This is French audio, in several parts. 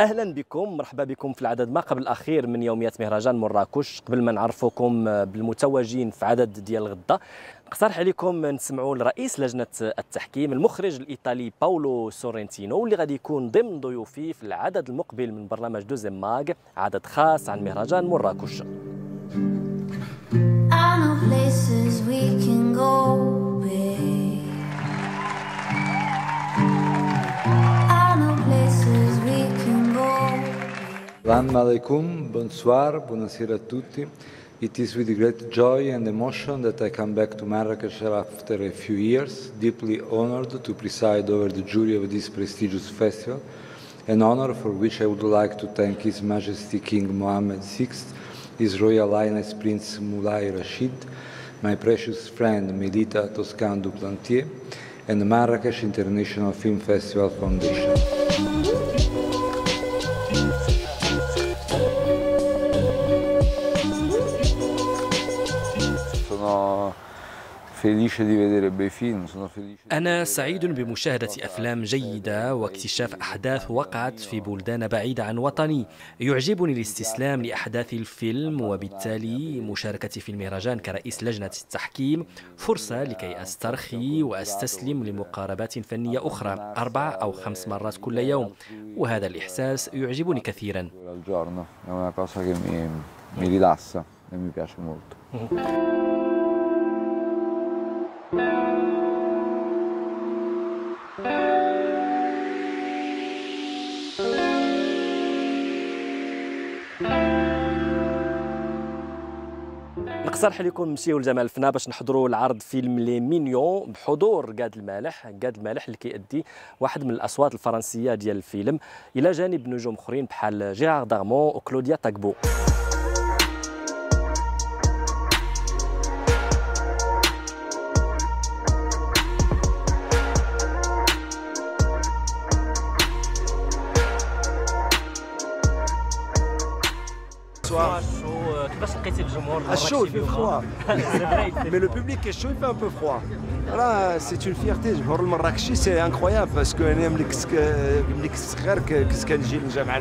أهلا بكم مرحبا بكم في العدد ما قبل الأخير من يوميات مهرجان مراكش. قبل ما نعرفكم بالمتوجين في عدد ديال غدا نقترح عليكم نسمعوا لرئيس لجنة التحكيم المخرج الإيطالي باولو سورنتينو اللي غادي يكون ضمن ضيوفي في العدد المقبل من برنامج دوزيم ماغ عدد خاص عن مهرجان مراكش. I know places we can go, Salam alaikum, bonsoir, buonasera a tutti. It is with great joy and emotion that I come back to Marrakesh after a few years, deeply honored to preside over the jury of this prestigious festival, an honor for which I would like to thank His Majesty King Mohammed VI, His Royal Highness Prince Moulay Rashid, my precious friend Melita Toscan du Plantier, and the Marrakesh International Film Festival Foundation. أنا سعيد بمشاهدة أفلام جيدة واكتشاف أحداث وقعت في بلدان بعيدة عن وطني. يعجبني الاستسلام لأحداث الفيلم وبالتالي مشاركتي في المهرجان كرئيس لجنة التحكيم. فرصة لكي أسترخي وأستسلم لمقاربات فنية أخرى أربع أو خمس مرات كل يوم. وهذا الإحساس يعجبني كثيرا. Mi rilassa e mi piace molto. نقترح لكم نمشيو لجمال فنا باش نحضروا العرض فيلم لي مينيون بحضور قاد المالح قاد المالح اللي كيأدي واحد من الأصوات الفرنسية ديال الفيلم. إلى جانب نجوم أخرين بحال جيرار دارمون وكلوديا تاكبو. كيفاش Ah, chaud, il fait froid. Mais le public est chaud, il fait un peu froid. C'est une fierté. Le Marrakech, c'est incroyable parce que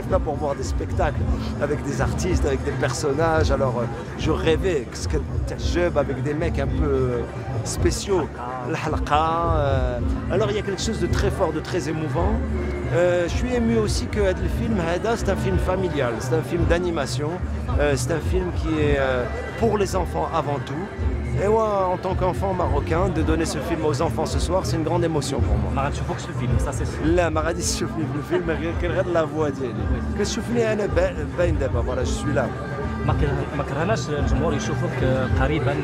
pas pour voir des spectacles avec des artistes, avec des personnages. Alors, euh, je rêvais bah, avec des mecs un peu euh, spéciaux. Euh. Alors, il y a quelque chose de très fort, de très émouvant. Je suis ému aussi que le film c'est un film familial, c'est un film d'animation, c'est un film qui est euh, pour les enfants avant tout. Et moi, en tant qu'enfant marocain, de donner ce film aux enfants ce soir, c'est une grande émotion pour moi. ما غنشوفوكش في الفيلم سا سي لا ما غاديش تشوفني في الفيلم غير كان غير لا فوا ديالي كتشوفني انا با- باين دابا فوالا جو سوي لا ما كرهناش الجمهور يشوفوك قريبا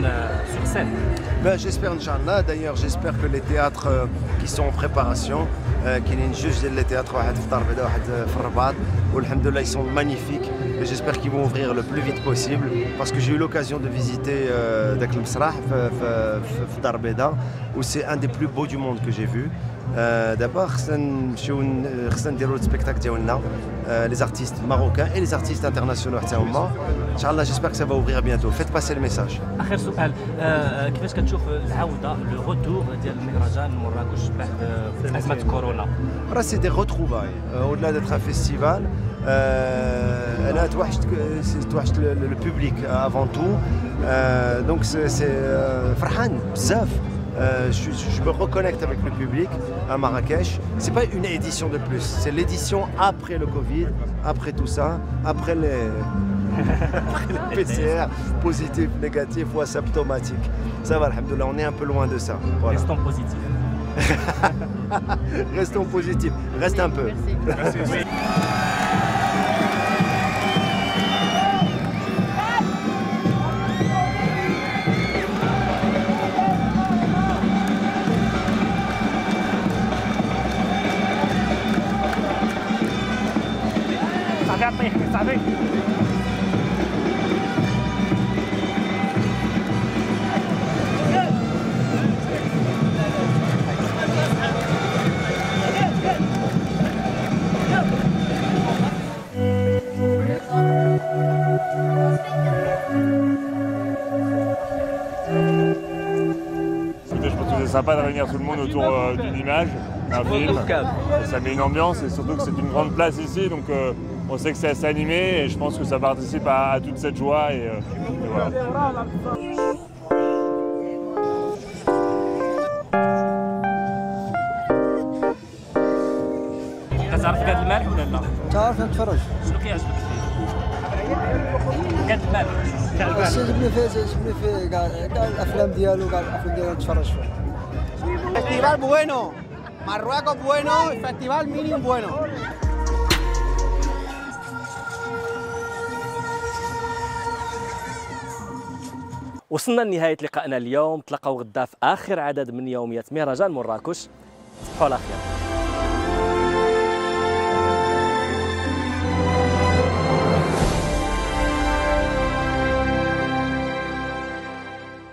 سور سين Ben, j'espère, Inch'Allah. D'ailleurs, j'espère que les théâtres euh, qui sont en préparation, euh, qui viennent juste les théâtres واحد في دار البيضاء واحد في الرباط والحمد لله ils sont magnifiques j'espère qu'ils vont ouvrir le plus vite possible parce que j'ai eu l'occasion de visiter euh, Dakhlemsrah, Darbeda, où c'est un des plus beaux du monde que j'ai vu. Euh, D'abord, خصنا نمشيو ن- خصنا نديرو السبيكتاكل ديالنا euh, les artistes marocains et les artistes internationaux حتى هما Inch'Allah, j'espère que ça va ouvrir bientôt. Faites passer le message. اخر سؤال آه، كيفاش كتشوف العوده لو روتور ديال المهرجان مراكش بعد ازمه كورونا Voilà, c'est des retrouvailles. Euh, Au-delà d'être un festival, euh, أنا توحشت c'est- توحشت le, le- le public euh, avant tout. Euh, donc c'est c'est, euh, فرحان بزاف. Euh, je, me reconnecte avec le public à Marrakech. C'est pas une édition de plus, c'est l'édition après le Covid, après tout ça, après les, PCR positifs, négatifs ou asymptomatiques. Ça va, alhamdoulilah, on est un peu loin de ça. Restons positifs. Restons positifs, reste un peu. Merci. 咋的 sympa de réunir tout le monde autour euh, d'une image. un film. Et ça met une ambiance et surtout que c'est une grande place ici, donc euh, on sait que c'est assez animé et je pense que ça participe à, à toute cette joie et, euh, et voilà. كتعرف كاد المالح ولا لا؟ تعرف نتفرج شنو كيعجبك فيه؟ كاد المالح بس يعجبني فيه يعجبني فيه كاع كاع الافلام ديالو كاع الافلام ديالو نتفرج فيه Festival bueno, Marruecos bueno, y Festival Minium bueno. وصلنا لنهاية لقائنا اليوم. تلقاو غدا في آخر عدد من يوميات مهرجان مراكش. تصبحوا على خير.